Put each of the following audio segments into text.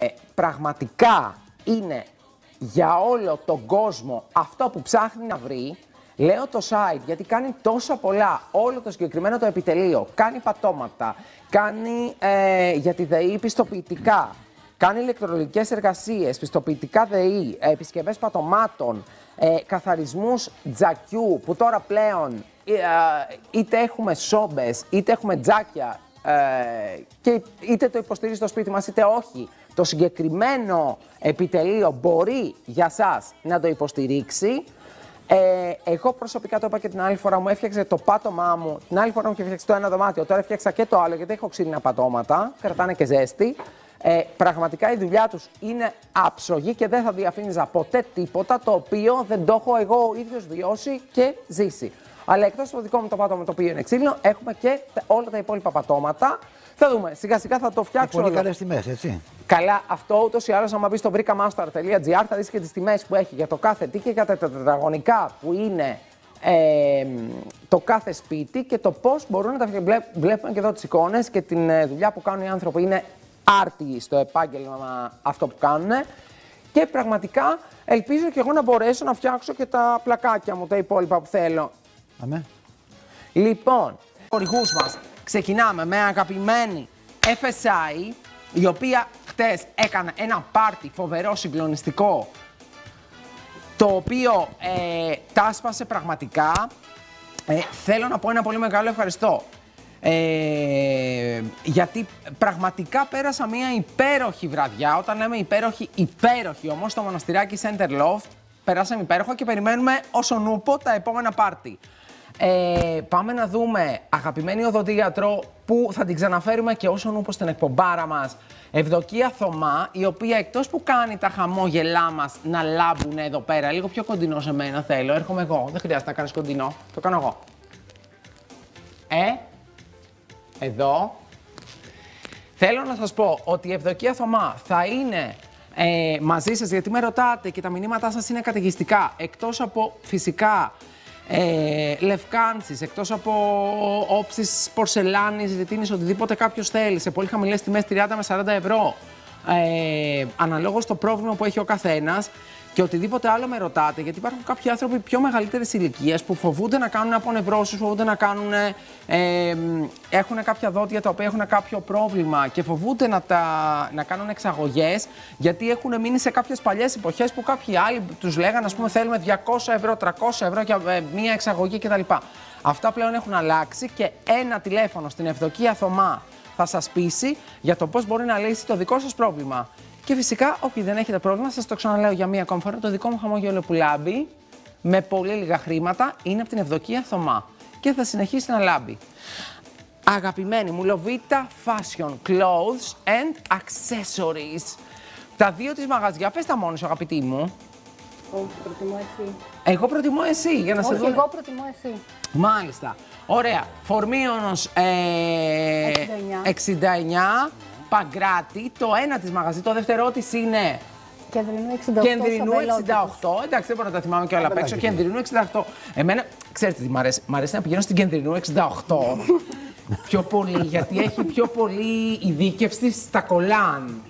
ε, πραγματικά είναι για όλο τον κόσμο αυτό που ψάχνει να βρει, λέω το site γιατί κάνει τόσα πολλά, όλο το συγκεκριμένο το επιτελείο, κάνει πατώματα, κάνει ε, για τη ΔΕΗ πιστοποιητικά, κάνει ηλεκτρολογικές εργασίες, πιστοποιητικά ΔΕΗ, ε, επισκευές πατωμάτων, ε, καθαρισμούς τζακιού που τώρα πλέον ε, είτε έχουμε σόμπες, είτε έχουμε τζάκια ε, και είτε το υποστηρίζει στο σπίτι μας είτε όχι, το συγκεκριμένο επιτελείο μπορεί για σας να το υποστηρίξει. Ε, εγώ προσωπικά το είπα και την άλλη φορά, μου έφτιαξε το πάτωμά μου. Την άλλη φορά μου είχε φτιάξει το ένα δωμάτιο, τώρα έφτιαξα και το άλλο γιατί έχω ξύλινα πατώματα, κρατάνε και ζέστη. Ε, πραγματικά η δουλειά τους είναι άψογη και δεν θα διαφήμιζα ποτέ τίποτα το οποίο δεν το έχω εγώ ο ίδιος βιώσει και ζήσει. Αλλά εκτός από το δικό μου το πάτωμα το οποίο είναι ξύλινο, έχουμε και όλα τα υπόλοιπα πατώματα. Θα δούμε. Σιγά σιγά θα το φτιάξω. Πολύ καλές τιμές, έτσι. Καλά, αυτό ούτως ή άλλως, άμα μπεις στο βρήκamaster.gr θα δεις και τις τιμές που έχει για το κάθε τι και για τα τετραγωνικά που είναι ε, το κάθε σπίτι και το πώς μπορούν να τα βλέπουμε και εδώ τις εικόνες και την ε, δουλειά που κάνουν οι άνθρωποι. Είναι άρτιοι στο επάγγελμα αυτό που κάνουν. Και πραγματικά ελπίζω και εγώ να μπορέσω να φτιάξω και τα πλακάκια μου, τα υπόλοιπα που θέλω. Αμέ. Λοιπόν, χορηγού μας ξεκινάμε με αγαπημένη FSI, η οποία χτες έκανε ένα πάρτι φοβερό συγκλονιστικό, το οποίο ε, τάσπασε πραγματικά. Ε, θέλω να πω ένα πολύ μεγάλο ευχαριστώ. Ε, γιατί πραγματικά πέρασα μια υπέροχη βραδιά. Όταν λέμε υπέροχη, υπέροχη όμως στο μοναστηράκι Center Loft. Περάσαμε υπέροχο και περιμένουμε όσον ούπο τα επόμενα πάρτι. Ε, πάμε να δούμε αγαπημένη οδοντίατρο που θα την ξαναφέρουμε και όσον ούπο στην εκπομπάρα μας. Ευδοκία Θωμά, η οποία εκτός που κάνει τα χαμόγελά μας να λάμπουν εδώ πέρα, λίγο πιο κοντινό σε μένα θέλω, έρχομαι εγώ, δεν χρειάζεται να κάνεις κοντινό, το κάνω εγώ. Ε, εδώ. Θέλω να σας πω ότι η Ευδοκία Θωμά θα είναι ε, μαζί σας, γιατί με ρωτάτε και τα μηνύματά σας είναι καταιγιστικά. Εκτός από φυσικά ε, λευκάνσεις, εκτός από όψεις πορσελάνης, ρητίνης, οτιδήποτε κάποιος θέλει, σε πολύ χαμηλές τιμές, 30 με 40 ευρώ, ε, αναλόγως το πρόβλημα που έχει ο καθένας, και οτιδήποτε άλλο με ρωτάτε, γιατί υπάρχουν κάποιοι άνθρωποι πιο μεγαλύτερε ηλικίε που φοβούνται να κάνουν απονευρώσεις, φοβούνται να κάνουν. Ε, έχουν κάποια δόντια τα οποία έχουν κάποιο πρόβλημα και φοβούνται να, τα, να κάνουν εξαγωγές, γιατί έχουν μείνει σε κάποιες παλιές εποχές που κάποιοι άλλοι τους λέγανε, ας πούμε, θέλουμε 200 ευρώ, 300 ευρώ για ε, μία εξαγωγή κτλ. Αυτά πλέον έχουν αλλάξει και ένα τηλέφωνο στην Ευδοκία Θωμά θα σας πείσει για το πώς μπορεί να λύσει το δικό σας πρόβλημα. Και φυσικά, όποιοι δεν έχετε πρόβλημα, σας το ξαναλέω για μία ακόμη φορά, το δικό μου χαμόγελο που λάμπει με πολύ λίγα χρήματα είναι από την Ευδοκία Θωμά και θα συνεχίσει να λάμπει. Αγαπημένη μου, Lovita Fashion Clothes and Accessories. Τα δύο της μαγαζιά, πες τα μόνο σου αγαπητή μου. Όχι, προτιμώ εσύ. Εγώ προτιμώ εσύ, για να Όχι, σε δω. εγώ προτιμώ εσύ. Μάλιστα. Ωραία. Φορμίωνος ε, 69. 69. Παγκράτη. Το ένα της μαγαζί, το δεύτερό της είναι Κεντρινού 68. Κεντρινού Σαββελόπουλος. 68. Εντάξει, δεν μπορώ να τα θυμάμαι και όλα απ' έξω. Κεντρινού 68. Εμένα, ξέρετε τι μ' αρέσει. Μ' αρέσει να πηγαίνω στην Κεντρινού 68. πιο πολύ, γιατί έχει πιο πολύ ειδίκευση στα κολάν.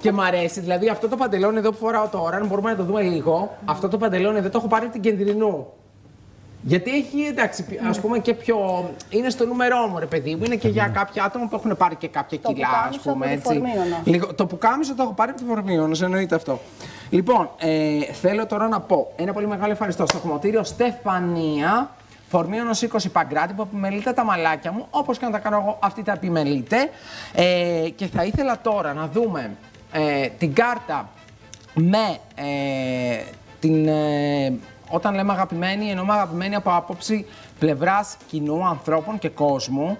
και μ' αρέσει. Δηλαδή, αυτό το παντελόνι εδώ που φοράω τώρα, αν μπορούμε να το δούμε λίγο, αυτό το παντελόνι εδώ το έχω πάρει από την Κεντρινού. Γιατί έχει, εντάξει, ας πούμε και πιο. Είναι στο νούμερό μου, ρε παιδί μου. Είναι και για κάποια άτομα που έχουν πάρει και κάποια Το κιλά, ας πουκάμισο πούμε. από τη Έτσι. Φορμίωνα. Λίγο, το πουκάμισο το έχω πάρει από τη Φορμίωνα, εννοείται αυτό. Λοιπόν, ε, θέλω τώρα να πω ένα πολύ μεγάλο ευχαριστώ στο κομμωτήριο Στεφανία. Φορμίωνο 20 Παγκράτη που επιμελείται τα μαλάκια μου, όπως και να τα κάνω εγώ, αυτή τα επιμελείται. Ε, και θα ήθελα τώρα να δούμε ε, την κάρτα με ε, την. Ε, όταν λέμε αγαπημένη, εννοούμε αγαπημένη από άποψη πλευράς κοινού, ανθρώπων και κόσμου.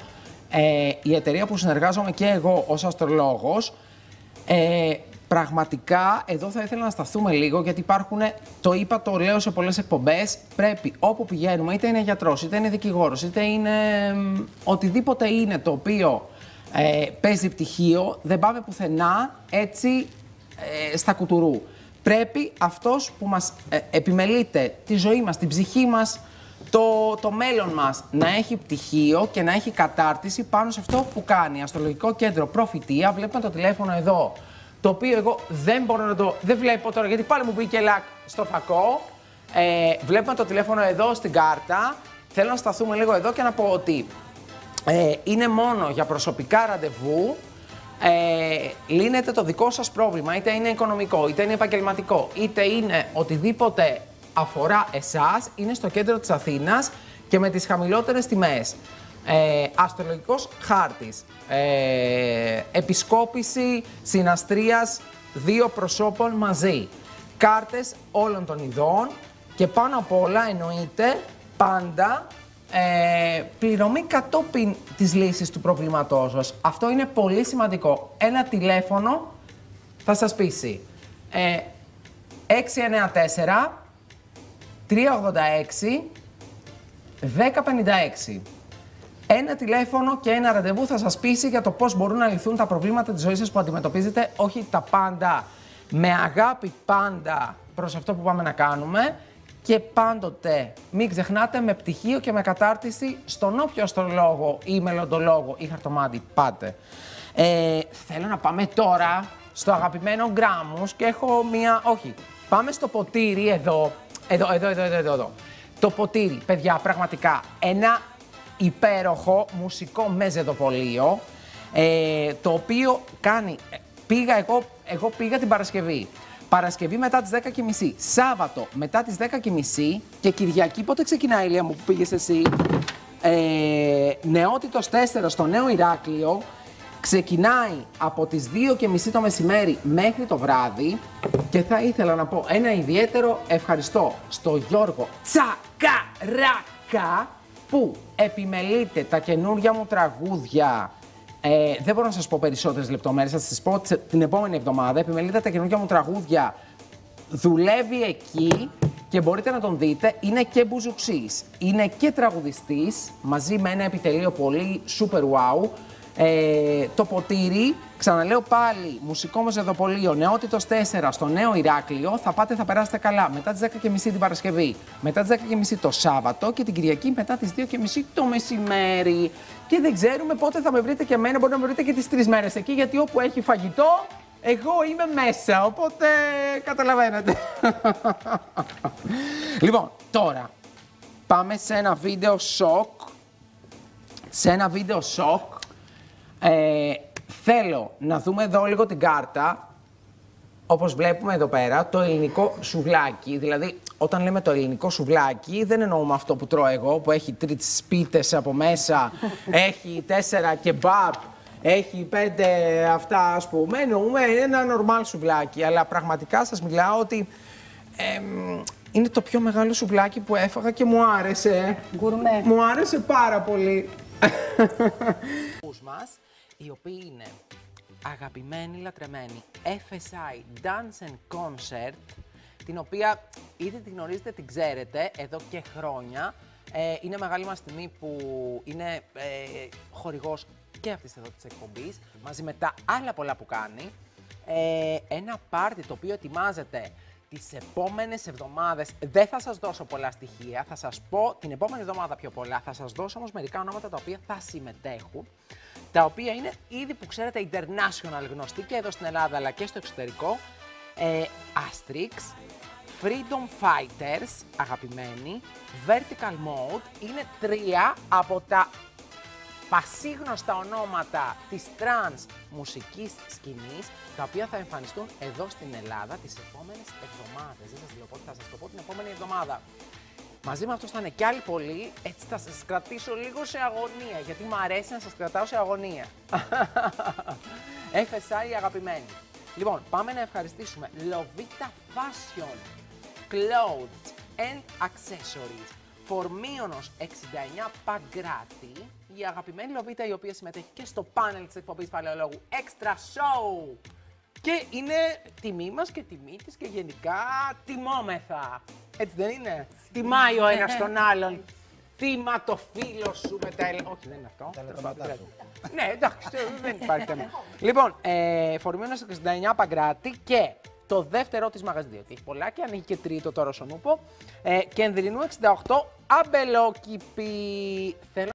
Ε, η εταιρεία που συνεργάζομαι και εγώ ως αστρολόγος, ε, πραγματικά εδώ θα ήθελα να σταθούμε λίγο γιατί υπάρχουν, το είπα, το λέω σε πολλές εκπομπές, πρέπει όπου πηγαίνουμε, είτε είναι γιατρός, είτε είναι δικηγόρος, είτε είναι μ, οτιδήποτε είναι το οποίο ε, παίζει πτυχίο, δεν πάμε πουθενά έτσι ε, στα κουτουρού. Πρέπει αυτός που μας ε, επιμελείται τη ζωή μας, την ψυχή μας, το, το μέλλον μας να έχει πτυχίο και να έχει κατάρτιση πάνω σε αυτό που κάνει. Αστρολογικό κέντρο Προφητεία, βλέπουμε το τηλέφωνο εδώ το οποίο εγώ δεν μπορώ να το. Δεν βλέπω τώρα γιατί πάλι μου μπήκε λακ στο φακό. Ε, βλέπουμε το τηλέφωνο εδώ στην κάρτα. Θέλω να σταθούμε λίγο εδώ και να πω ότι ε, είναι μόνο για προσωπικά ραντεβού. Ε, λύνεται το δικό σας πρόβλημα, είτε είναι οικονομικό, είτε είναι επαγγελματικό, είτε είναι οτιδήποτε αφορά εσάς, είναι στο κέντρο της Αθήνας και με τις χαμηλότερες τιμές. Ε, αστρολογικός χάρτης, ε, επισκόπηση συναστρίας δύο προσώπων μαζί, κάρτες όλων των ειδών και πάνω απ' όλα εννοείται πάντα ε, πληρωμή κατόπιν της λύσης του προβλήματός σας. Αυτό είναι πολύ σημαντικό. Ένα τηλέφωνο θα σας πείσει. Ε, 694 386 1056. Ένα τηλέφωνο και ένα ραντεβού θα σας πείσει για το πώς μπορούν να λυθούν τα προβλήματα της ζωής σας που αντιμετωπίζετε, όχι τα πάντα, με αγάπη πάντα προς αυτό που πάμε να κάνουμε και πάντοτε μην ξεχνάτε με πτυχίο και με κατάρτιση στον όποιο αστρολόγο ή μελλοντολόγο ή χαρτομάτι πάτε. Ε, θέλω να πάμε τώρα στο αγαπημένο Γκράμους και έχω μία, όχι, πάμε στο ποτήρι εδώ, εδώ, εδώ, εδώ, εδώ, εδώ. Το ποτήρι, παιδιά, πραγματικά ένα υπέροχο μουσικό μεζεδοπολείο, ε, το οποίο κάνει, πήγα εγώ, εγώ πήγα την Παρασκευή. Παρασκευή μετά τις 10.30, Σάββατο μετά τις 10.30 και Κυριακή πότε ξεκινάει η Ηλία μου που πήγες εσύ; Ε, νεότητος 4 στο Νέο Ηράκλειο, ξεκινάει από τις 2.30 το μεσημέρι μέχρι το βράδυ. Και θα ήθελα να πω ένα ιδιαίτερο ευχαριστώ στο Γιώργο Τσακαράκα που επιμελείται τα καινούργια μου τραγούδια ε, δεν μπορώ να σας πω περισσότερες λεπτομέρειες, θα σας πω την επόμενη εβδομάδα. Επιμελείται τα καινούργια μου τραγούδια. Δουλεύει εκεί και μπορείτε να τον δείτε. Είναι και μπουζουξής. Είναι και τραγουδιστής μαζί με ένα επιτελείο πολύ super wow. Ε, το ποτήρι, ξαναλέω πάλι, μουσικό μεζεδοπολείο, νεότητος 4 στο Νέο Ηράκλειο, θα πάτε, θα περάσετε καλά. Μετά τις 10.30 την Παρασκευή, μετά τις 10.30 το Σάββατο και την Κυριακή μετά τις 2.30 το μεσημέρι. Και δεν ξέρουμε πότε θα με βρείτε και εμένα, μπορεί να με βρείτε και τις τρεις μέρες εκεί, γιατί όπου έχει φαγητό, εγώ είμαι μέσα, οπότε καταλαβαίνετε. λοιπόν, τώρα πάμε σε ένα βίντεο σοκ. Σε ένα βίντεο σοκ ε, θέλω να δούμε εδώ λίγο την κάρτα. Όπως βλέπουμε εδώ πέρα, το ελληνικό σουβλάκι. Δηλαδή, όταν λέμε το ελληνικό σουβλάκι, δεν εννοούμε αυτό που τρώω εγώ, που έχει τρεις πίτες από μέσα, έχει τέσσερα κεμπάπ, έχει πέντε αυτά, ας πούμε. Εννοούμε ένα νορμάλ σουβλάκι. Αλλά πραγματικά σας μιλάω ότι είναι το πιο μεγάλο σουβλάκι που έφαγα και μου άρεσε. Γκουρμέ. Μου άρεσε πάρα πολύ. μας οι οποίοι είναι αγαπημένοι, λατρεμένοι FSI Dance and Concert, την οποία είτε την γνωρίζετε, την ξέρετε εδώ και χρόνια. Ε, είναι μεγάλη μας τιμή που είναι ε, χορηγός και αυτής εδώ της εκπομπής, μαζί με τα άλλα πολλά που κάνει. Ε, ένα πάρτι το οποίο ετοιμάζεται τις επόμενες εβδομάδες. Δεν θα σας δώσω πολλά στοιχεία, θα σας πω την επόμενη εβδομάδα πιο πολλά. Θα σας δώσω όμως μερικά ονόματα τα οποία θα συμμετέχουν τα οποία είναι ήδη που ξέρετε international γνωστοί και εδώ στην Ελλάδα αλλά και στο εξωτερικό. Ε, Asterix, Freedom Fighters, αγαπημένοι, Vertical Mode, είναι τρία από τα πασίγνωστα ονόματα της trance μουσικής σκηνής, τα οποία θα εμφανιστούν εδώ στην Ελλάδα τις επόμενες εβδομάδες. Δεν σας λέω πότε, θα σας το πω την επόμενη εβδομάδα. Μαζί με αυτό θα είναι κι άλλοι πολλοί, έτσι θα σας κρατήσω λίγο σε αγωνία, γιατί μου αρέσει να σας κρατάω σε αγωνία. FSI αγαπημένοι. Λοιπόν, πάμε να ευχαριστήσουμε Lovita Fashion, Clothes and Accessories, Φορμίωνος 69 Παγκράτη, η αγαπημένη Lovita η οποία συμμετέχει και στο πάνελ της εκπομπής Παλαιολόγου Extra Show. Και είναι τιμή μας και τιμή της και γενικά τιμόμεθα. Έτσι δεν είναι; Τιμάει ο ένας τον άλλον. Τίμα το φίλο σου με τα Όχι, δεν είναι αυτό. ναι, εντάξει, δεν υπάρχει θέμα. λοιπόν, ε, 69 Παγκράτη και το δεύτερο της μαγαζί, διότι έχει πολλά και ανοίγει και τρίτο τώρα στον Ούπο. Ε, Κενδρινού 68 Αμπελόκηπη. Θέλω